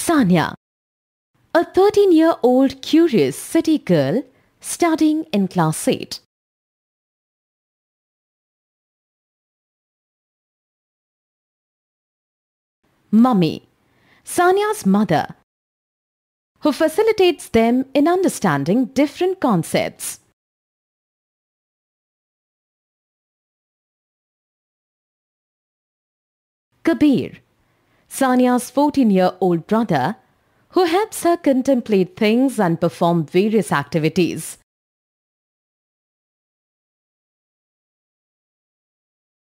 Sanya, a 13-year-old curious city girl studying in class 8. Mummy, Sanya's mother, who facilitates them in understanding different concepts. Kabir, Sanya's 14-year-old brother, who helps her contemplate things and perform various activities.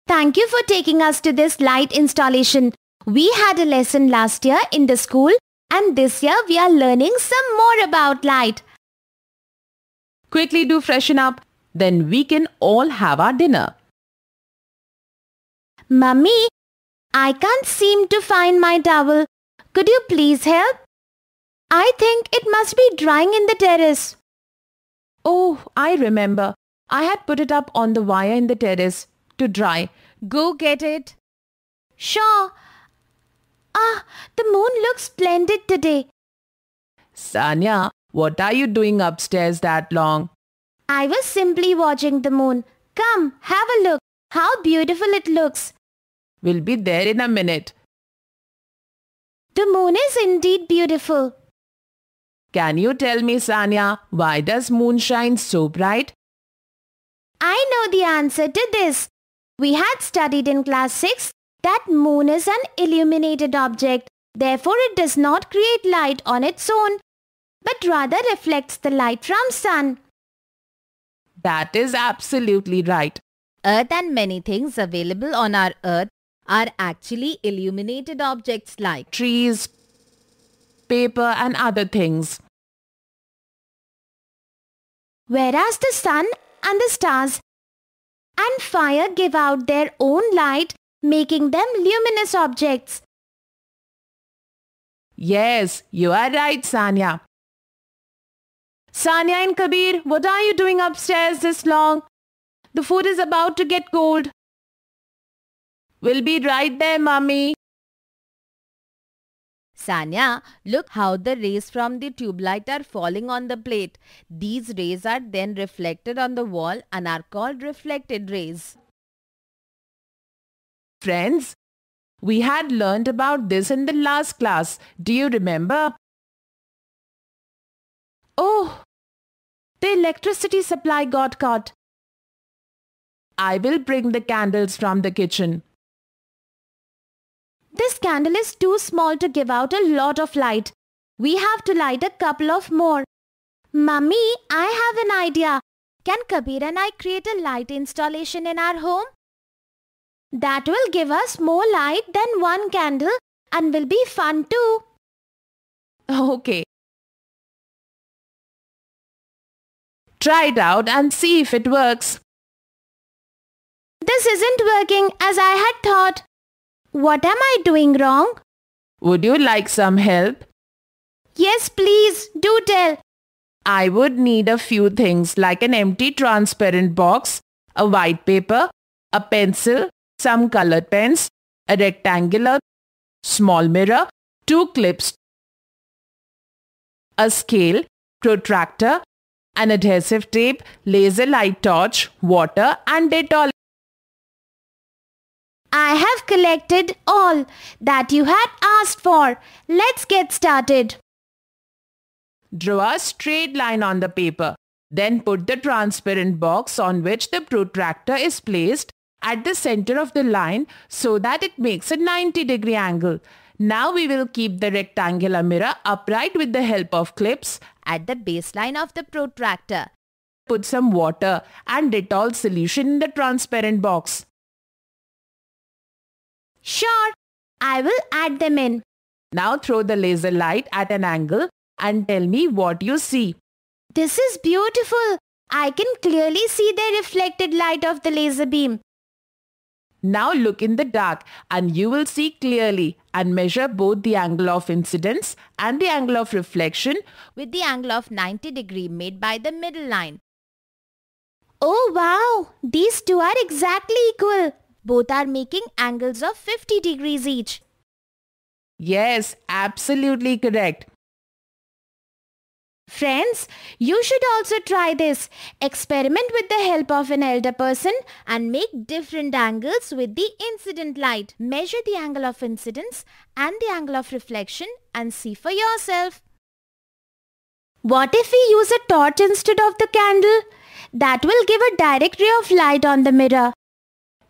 Thank you for taking us to this light installation. We had a lesson last year in the school and this year we are learning some more about light. Quickly do freshen up, then we can all have our dinner. Mummy, I can't seem to find my towel. Could you please help? I think it must be drying in the terrace. Oh, I remember. I had put it up on the wire in the terrace to dry. Go get it. Sure. Ah, the moon looks splendid today. Sanya, what are you doing upstairs that long? I was simply watching the moon. Come, have a look. How beautiful it looks. We'll be there in a minute. The moon is indeed beautiful. Can you tell me, Sanya, why does moon shine so bright? I know the answer to this. We had studied in class 6 that moon is an illuminated object. Therefore, it does not create light on its own, but rather reflects the light from sun. That is absolutely right. Earth and many things available on our earth are actually illuminated objects like trees, paper and other things. Whereas the sun and the stars and fire give out their own light, making them luminous objects. Yes, you are right, Sanya. Sanya and Kabir, what are you doing upstairs this long? The food is about to get cold. We'll be right there, Mummy. Sanya, look how the rays from the tube light are falling on the plate. These rays are then reflected on the wall and are called reflected rays. Friends, we had learned about this in the last class. Do you remember? Oh, the electricity supply got cut. I will bring the candles from the kitchen. This candle is too small to give out a lot of light. We have to light a couple of more. Mummy, I have an idea. Can Kabir and I create a light installation in our home? That will give us more light than one candle and will be fun too. Okay. Try it out and see if it works. This isn't working as I had thought. What am I doing wrong? Would you like some help? Yes, please, do tell. I would need a few things like an empty transparent box, a white paper, a pencil, some colored pens, a rectangular small mirror, two clips, a scale, protractor, an adhesive tape, laser light torch, water and Dettol. Collected all that you had asked for. Let's get started. Draw a straight line on the paper. Then put the transparent box on which the protractor is placed at the center of the line so that it makes a 90 degree angle. Now we will keep the rectangular mirror upright with the help of clips at the baseline of the protractor. Put some water and Dettol solution in the transparent box. Sure, I will add them in. Now throw the laser light at an angle and tell me what you see. This is beautiful. I can clearly see the reflected light of the laser beam. Now look in the dark and you will see clearly and measure both the angle of incidence and the angle of reflection with the angle of 90 degree made by the middle line. Oh wow, these two are exactly equal. Both are making angles of 50 degrees each. Yes, absolutely correct. Friends, you should also try this. Experiment with the help of an elder person and make different angles with the incident light. Measure the angle of incidence and the angle of reflection and see for yourself. What if we use a torch instead of the candle? That will give a direct ray of light on the mirror.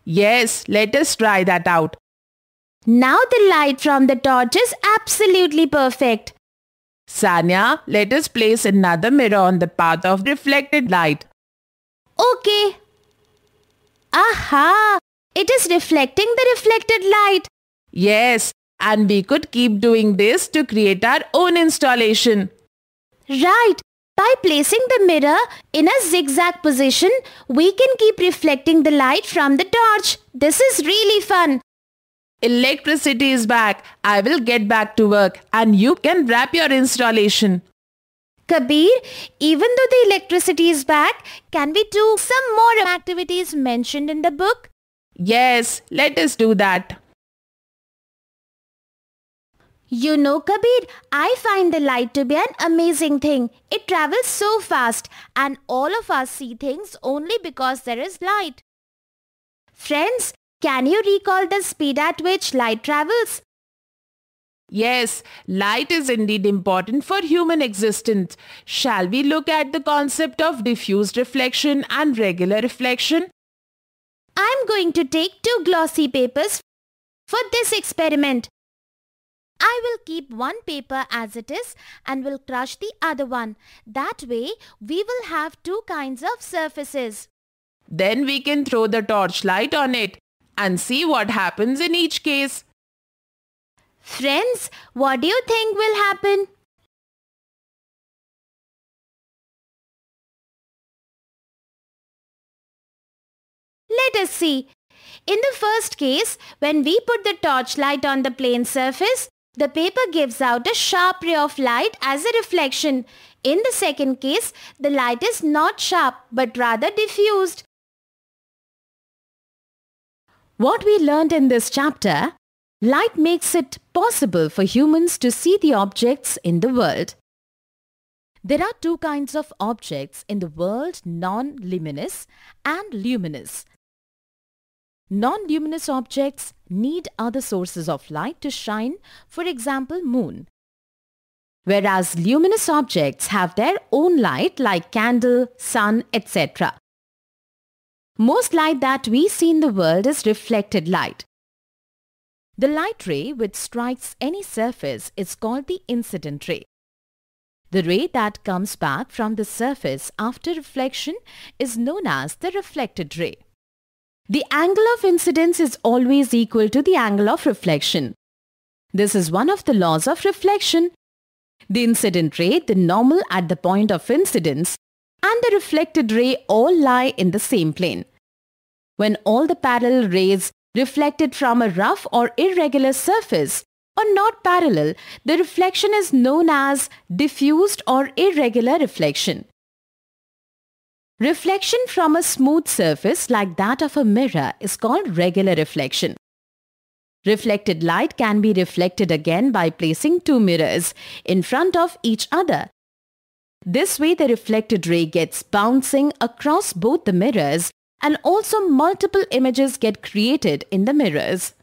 Yes, let us try that out. Now the light from the torch is absolutely perfect. Sanya, let us place another mirror on the path of reflected light. Okay. Aha! It is reflecting the reflected light. Yes, and we could keep doing this to create our own installation. Right. By placing the mirror in a zigzag position, we can keep reflecting the light from the torch. This is really fun. Electricity is back. I will get back to work and you can wrap your installation. Kabir, even though the electricity is back, can we do some more activities mentioned in the book? Yes, let us do that. You know, Kabir, I find the light to be an amazing thing. It travels so fast and all of us see things only because there is light. Friends, can you recall the speed at which light travels? Yes, light is indeed important for human existence. Shall we look at the concept of diffused reflection and regular reflection? I'm going to take two glossy papers for this experiment. I will keep one paper as it is and will crush the other one. That way, we will have two kinds of surfaces. Then we can throw the torchlight on it and see what happens in each case. Friends, what do you think will happen? Let us see. In the first case, when we put the torchlight on the plane surface, the paper gives out a sharp ray of light as a reflection. In the second case, the light is not sharp but rather diffused. What we learned in this chapter, light makes it possible for humans to see the objects in the world. There are two kinds of objects in the world, non-luminous and luminous. Non-luminous objects need other sources of light to shine, for example moon. Whereas luminous objects have their own light like candle, sun, etc. Most light that we see in the world is reflected light. The light ray which strikes any surface is called the incident ray. The ray that comes back from the surface after reflection is known as the reflected ray. The angle of incidence is always equal to the angle of reflection. This is one of the laws of reflection. The incident ray, the normal at the point of incidence, and the reflected ray all lie in the same plane. When all the parallel rays reflected from a rough or irregular surface are not parallel, the reflection is known as diffused or irregular reflection. Reflection from a smooth surface like that of a mirror is called regular reflection. Reflected light can be reflected again by placing two mirrors in front of each other this way the reflected ray gets bouncing across both the mirrors and also multiple images get created in the mirrors.